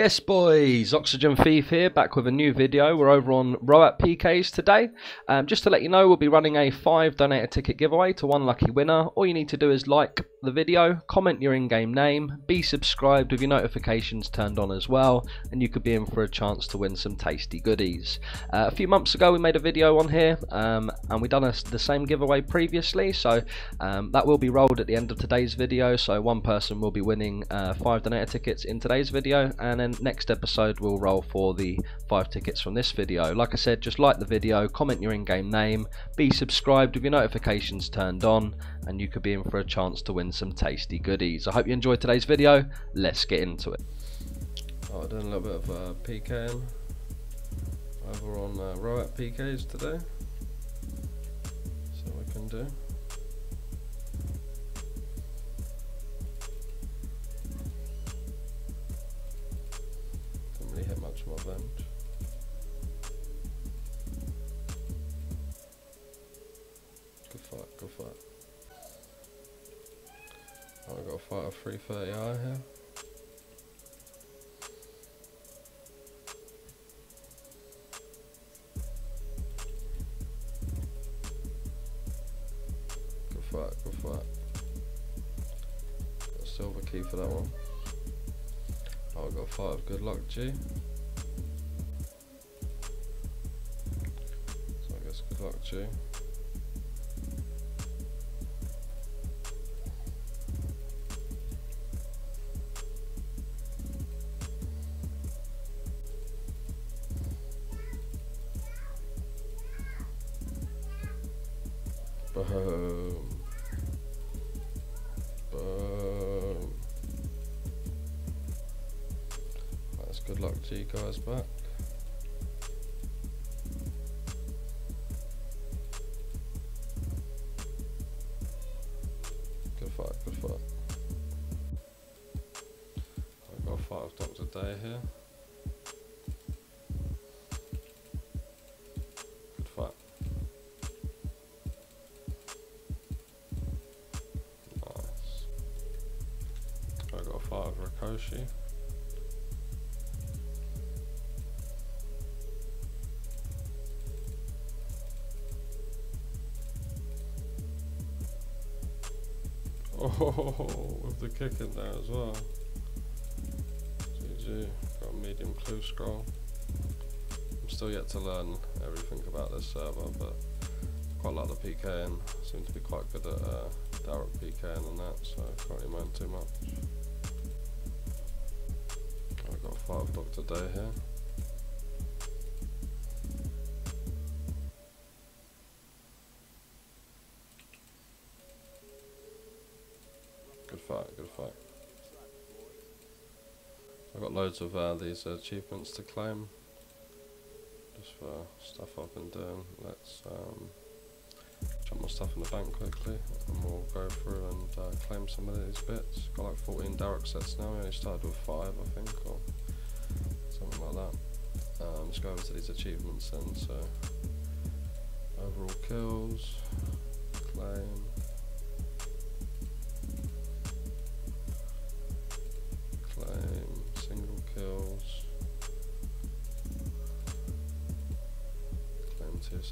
Yes, boys, Oxygen Thief here, back with a new video. We're over on Roat Pkz today. Um, just to let you know, we'll be running a five donator ticket giveaway to one lucky winner. All you need to do is like the video, comment your in-game name, be subscribed with your notifications turned on as well, and you could be in for a chance to win some tasty goodies. Uh, a few months ago, we made a video on here, um, and we done a, the same giveaway previously, so um, that will be rolled at the end of today's video. So one person will be winning uh, five donator tickets in today's video, and then next episode we'll roll for the five tickets from this video. Like I said, just like the video, comment your in-game name, be subscribed with your notifications turned on, and you could be in for a chance to win some tasty goodies. I hope you enjoyed today's video. Let's get into it. Oh, done a little bit of uh, PKing over on uh, Roat Pkz today. So we can do. Got fight of 330i here. Good fight, good fight. Got silver key for that one. Oh, I got five. good luck G. So I guess good luck G. Uh, um, Boom. Boom. That's good luck to you guys back. Good fight, good fight. I've got a fight of Dr. Day here. Oh, with the kick in there as well. GG. Got a medium clue scroll. I'm still yet to learn everything about this server, but quite like the PKing. Seem to be quite good at uh, Dharok PKing and that, so I can't really mind too much. I've got a fight of Dr. Day here. Loads of uh, these achievements to claim. Just for stuff I've been doing. Let's um, jump my stuff in the bank quickly and we'll go through and uh, claim some of these bits. Got like 14 Dharok sets now, we only started with 5 I think or something like that. Um, let's go over to these achievements then, so overall kills, claim,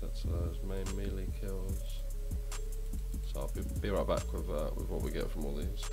sets of those, main melee kills. So I'll be, be right back with uh, with what we get from all these.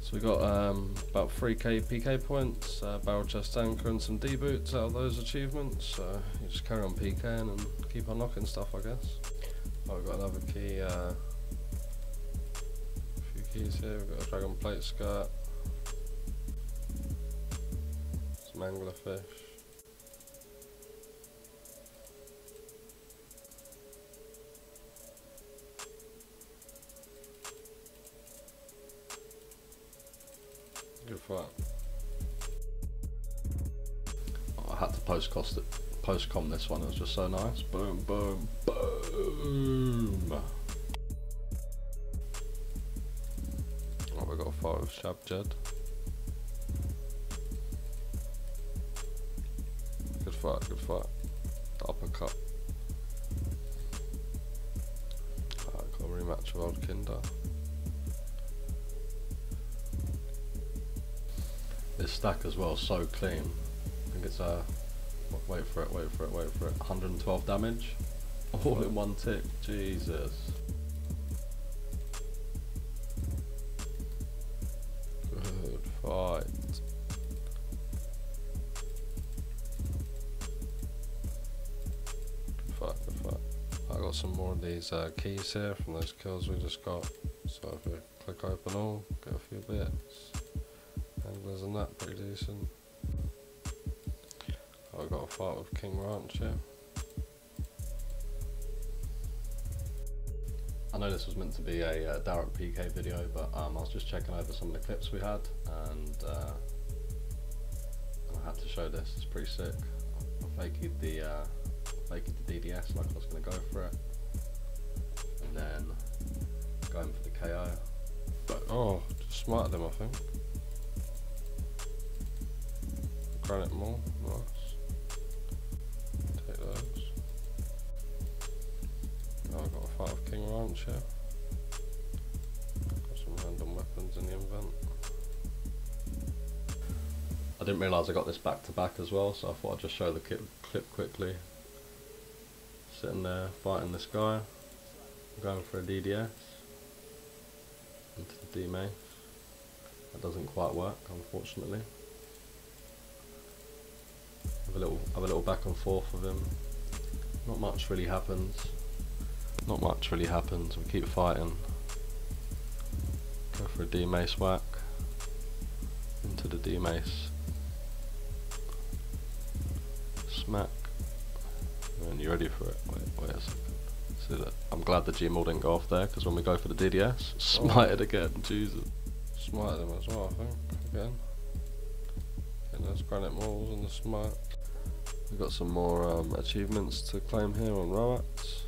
So we got um, about 3k PK points, uh, barrel chest anchor and some D boots out of those achievements. So you just carry on PKing and keep on unlocking stuff I guess. Oh, we've got another key, uh, a few keys here, we've got a dragon plate skirt, some anglerfish. Good fight. Oh, I had to post cost it, post com this one. It was just so nice. Boom, boom, boom. Oh, we got a with Shabjed. Good fight, good fight. The Uppercut. Alright, got a rematch with Old Kinder. This stack as well, so clean. I think it's a. Wait for it, wait for it, wait for it. 112 damage. All in one tick. Jesus. Good fight. Good fight, good fight. I got some more of these uh, keys here from those kills we just got. So if we click open all, get a few bits. Anglers and that, pretty decent. I got a fight with King Ranch here. I know this was meant to be a uh, PK video, but um, I was just checking over some of the clips we had, and uh, I had to show this. It's pretty sick. I faked the uh, faked the DDS like I was going to go for it, and then going for the KO. But oh, just smarted them I think. Granite nice. Take those. Oh, I've got a fight with King Ranch here. Got some random weapons in the invent. I didn't realise I got this back to back as well, so I thought I'd just show the clip, clip quickly. Sitting there fighting this guy, going for a DDS into the D main. That doesn't quite work, unfortunately. Have a little, have a little back and forth with him. Not much really happens. Not much really happens. We keep fighting. Go for a D mace whack into the D mace. Smack. And you ready for it? Wait, wait a second. See that? I'm glad the G didn't go off there because when we go for the DDS, smite it again. Jesus. Smite them as well, I think. Again. And those granite walls and the smite. We've got some more um, achievements to claim here on Roats.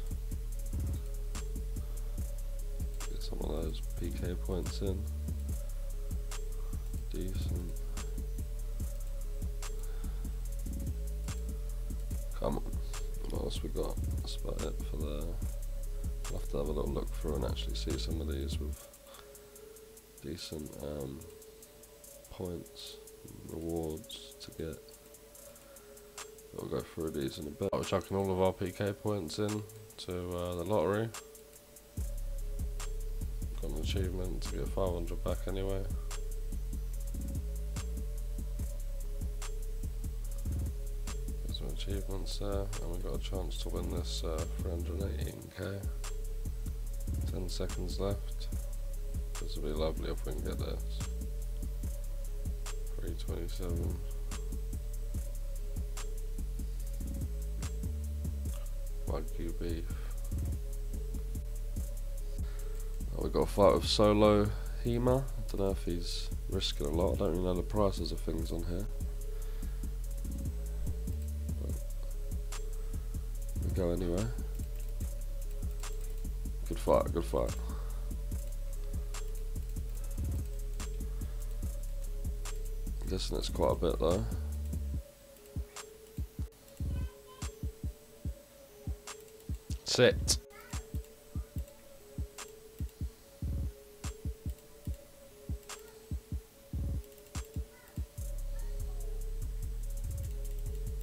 Get some of those PK points in. Decent. Come on. What else we got? That's about it for the. I'll have to have a little look through and actually see some of these with decent um, points, rewards to get. We'll go through these in a bit. We're chucking all of our PK points in to uh, the lottery. Got an achievement to get 500 back anyway. There's some achievements there, and we got a chance to win this uh, 318k. 10 seconds left. This would be lovely if we can get this. 327. Wagyu beef. Oh, we got a fight with Solo Hema. I don't know if he's risking a lot. I don't really know the prices of things on here. We go anyway. Good fight, good fight. I'm guessing it's quite a bit though. Sit.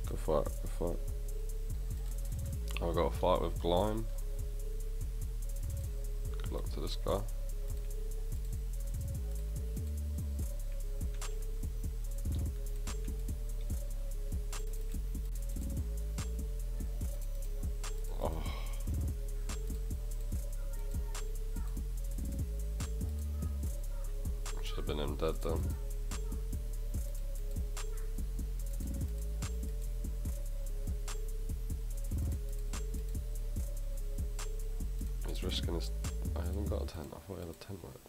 Good fight, good fight. I've got a fight with Glime. Good luck to this guy. Been him. He's risking his. I haven't got a tent. I thought he had a tent with it.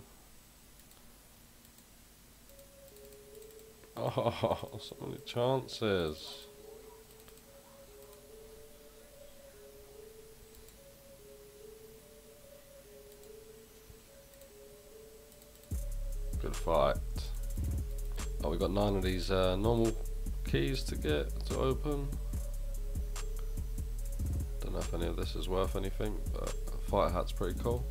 Oh, so many chances. Fight. Oh, we got nine of these uh, normal keys to get to open. Don't know if any of this is worth anything, but fight hat's pretty cool.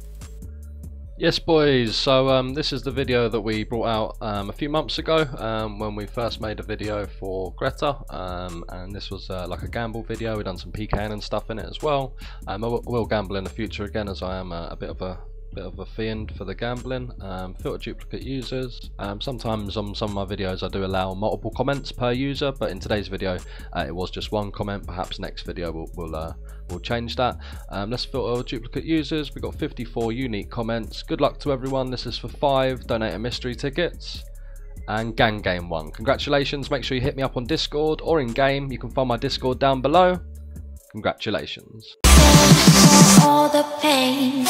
Yes, boys. So um, this is the video that we brought out um, a few months ago um, when we first made a video for Greta, um, and this was uh, like a gamble video. We done some PKN and stuff in it as well. Um, I will gamble in the future again, as I am a, a bit of a bit of a fiend for the gambling. Um, filter duplicate users. Um, sometimes on some of my videos I do allow multiple comments per user, but in today's video uh, it was just one comment. Perhaps next video we'll we'll, uh, we'll change that. Um, let's filter duplicate users. We've got 54 unique comments. Good luck to everyone. This is for five donator mystery tickets and gang game one. Congratulations. Make sure you hit me up on Discord or in game. You can find my Discord down below. Congratulations. All the pain.